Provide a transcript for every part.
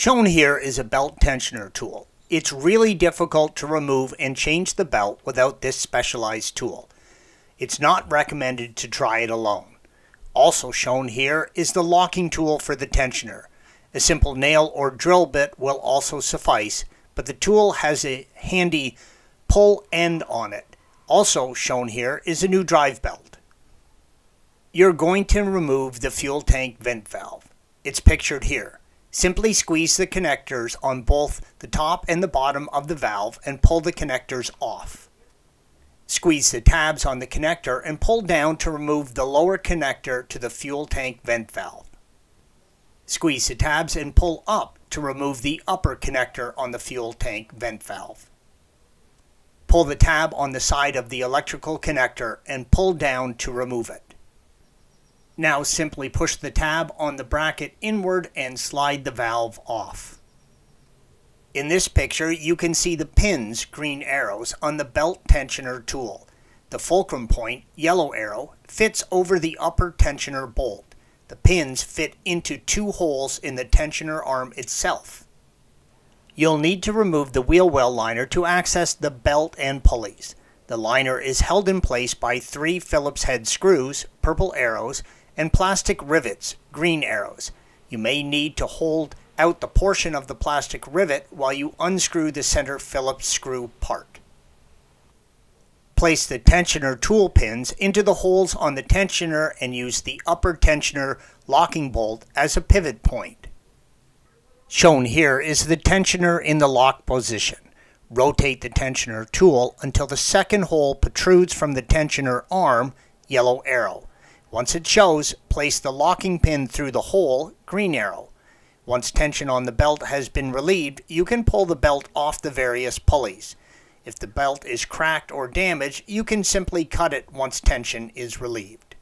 Shown here is a belt tensioner tool. It's really difficult to remove and change the belt without this specialized tool. It's not recommended to try it alone. Also shown here is the locking tool for the tensioner. A simple nail or drill bit will also suffice, but the tool has a handy pull end on it. Also shown here is a new drive belt. You're going to remove the fuel tank vent valve. It's pictured here. Simply squeeze the connectors on both the top and the bottom of the valve and pull the connectors off. Squeeze the tabs on the connector and pull down to remove the lower connector to the fuel tank vent valve. Squeeze the tabs and pull up to remove the upper connector on the fuel tank vent valve. Pull the tab on the side of the electrical connector and pull down to remove it. Now simply push the tab on the bracket inward and slide the valve off. In this picture, you can see the pins, green arrows, on the belt tensioner tool. The fulcrum point, yellow arrow, fits over the upper tensioner bolt. The pins fit into two holes in the tensioner arm itself. You'll need to remove the wheel well liner to access the belt and pulleys. The liner is held in place by three Phillips head screws, purple arrows, and plastic rivets, green arrows. You may need to hold out the portion of the plastic rivet while you unscrew the center Phillips screw part. Place the tensioner tool pins into the holes on the tensioner and use the upper tensioner locking bolt as a pivot point. Shown here is the tensioner in the lock position. Rotate the tensioner tool until the second hole protrudes from the tensioner arm, yellow arrow. Once it shows, place the locking pin through the hole, green arrow. Once tension on the belt has been relieved, you can pull the belt off the various pulleys. If the belt is cracked or damaged, you can simply cut it once tension is relieved.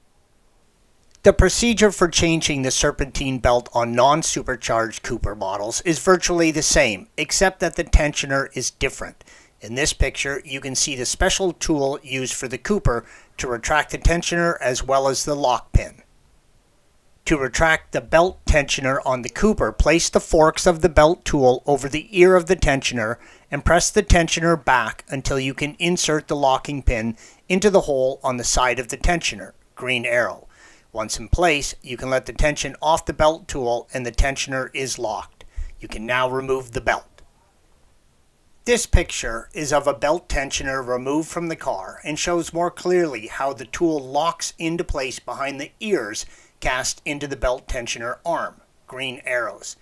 The procedure for changing the serpentine belt on non-supercharged Cooper models is virtually the same, except that the tensioner is different. In this picture, you can see the special tool used for the Cooper to retract the tensioner as well as the lock pin. To retract the belt tensioner on the Cooper, place the forks of the belt tool over the ear of the tensioner and press the tensioner back until you can insert the locking pin into the hole on the side of the tensioner, green arrow. Once in place, you can let the tension off the belt tool and the tensioner is locked. You can now remove the belt. This picture is of a belt tensioner removed from the car and shows more clearly how the tool locks into place behind the ears cast into the belt tensioner arm, green arrows.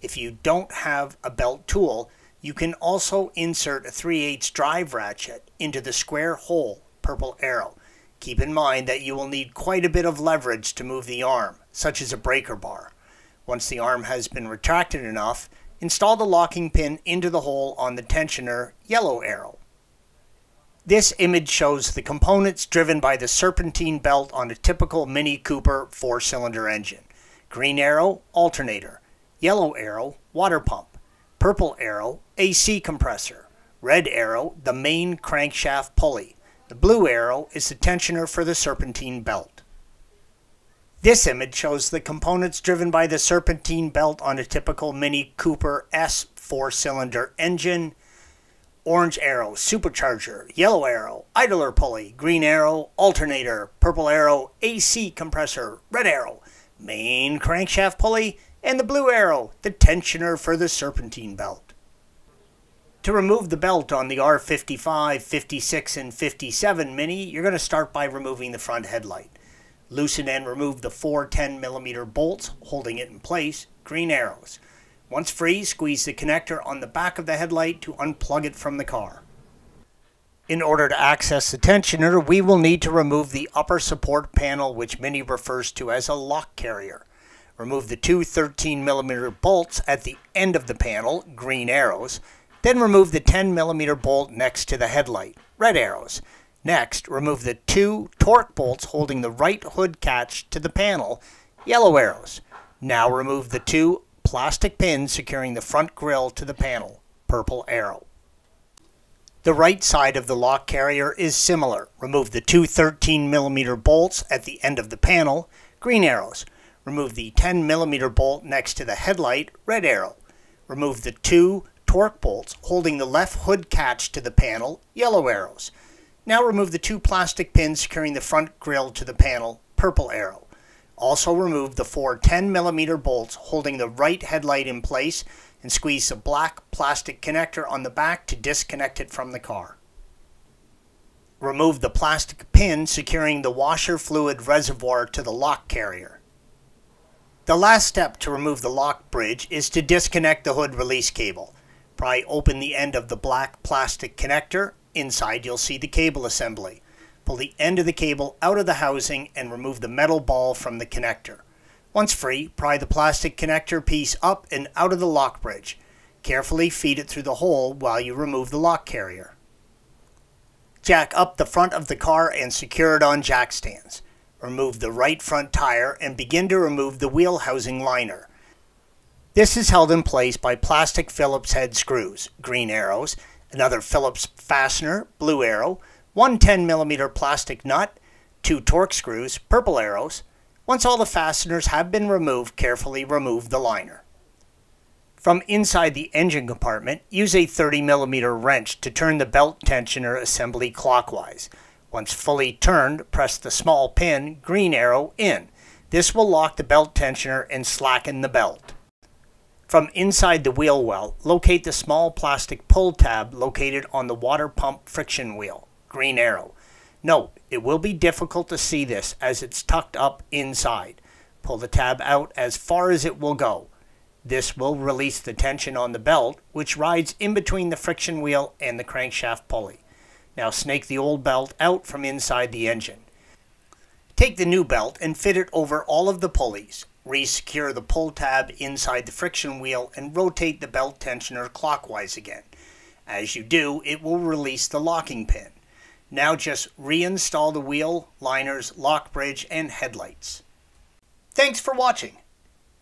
If you don't have a belt tool, you can also insert a 3 8 drive ratchet into the square hole, purple arrow. Keep in mind that you will need quite a bit of leverage to move the arm, such as a breaker bar. Once the arm has been retracted enough, Install the locking pin into the hole on the tensioner yellow arrow. This image shows the components driven by the serpentine belt on a typical Mini Cooper four-cylinder engine. Green arrow, alternator. Yellow arrow, water pump. Purple arrow, AC compressor. Red arrow, the main crankshaft pulley. The blue arrow is the tensioner for the serpentine belt. This image shows the components driven by the serpentine belt on a typical Mini Cooper S four-cylinder engine. Orange arrow, supercharger, yellow arrow, idler pulley, green arrow, alternator, purple arrow, AC compressor, red arrow, main crankshaft pulley, and the blue arrow, the tensioner for the serpentine belt. To remove the belt on the R55, 56, and 57 Mini, you're going to start by removing the front headlight. Loosen and remove the four 10 millimeter bolts holding it in place, green arrows. Once free, squeeze the connector on the back of the headlight to unplug it from the car. In order to access the tensioner, we will need to remove the upper support panel, which Mini refers to as a lock carrier. Remove the two 13 millimeter bolts at the end of the panel, green arrows. Then remove the 10 millimeter bolt next to the headlight, red arrows. Next, remove the two Torx bolts holding the right hood catch to the panel, yellow arrows. Now remove the two plastic pins securing the front grille to the panel, purple arrow. The right side of the lock carrier is similar. Remove the two 13 millimeter bolts at the end of the panel, green arrows. Remove the 10 millimeter bolt next to the headlight, red arrow. remove the two Torx bolts holding the left hood catch to the panel, yellow arrows. Now remove the two plastic pins securing the front grille to the panel, purple arrow. Also remove the four 10mm bolts holding the right headlight in place and squeeze the black plastic connector on the back to disconnect it from the car. Remove the plastic pin securing the washer fluid reservoir to the lock carrier. The last step to remove the lock bridge is to disconnect the hood release cable. Pry open the end of the black plastic connector. Inside you'll see the cable assembly. Pull the end of the cable out of the housing and remove the metal ball from the connector. Once free, pry the plastic connector piece up and out of the lock bridge. Carefully feed it through the hole while you remove the lock carrier. Jack up the front of the car and secure it on jack stands. Remove the right front tire and begin to remove the wheel housing liner. This is held in place by plastic Phillips head screws, green arrows, another Phillips fastener, blue arrow, one 10 millimeter plastic nut, two Torx screws, purple arrows. Once all the fasteners have been removed, carefully remove the liner. From inside the engine compartment, use a 30mm wrench to turn the belt tensioner assembly clockwise. Once fully turned, press the small pin, green arrow, in. This will lock the belt tensioner and slacken the belt. From inside the wheel well, locate the small plastic pull tab located on the water pump friction wheel, green arrow. Note, it will be difficult to see this as it's tucked up inside. Pull the tab out as far as it will go. This will release the tension on the belt, which rides in between the friction wheel and the crankshaft pulley. Now snake the old belt out from inside the engine. Take the new belt and fit it over all of the pulleys. Resecure the pull tab inside the friction wheel and rotate the belt tensioner clockwise again. As you do, it will release the locking pin. Now just reinstall the wheel, liners, lock bridge, and headlights. Thanks for watching.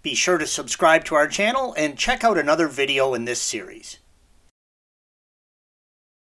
Be sure to subscribe to our channel and check out another video in this series.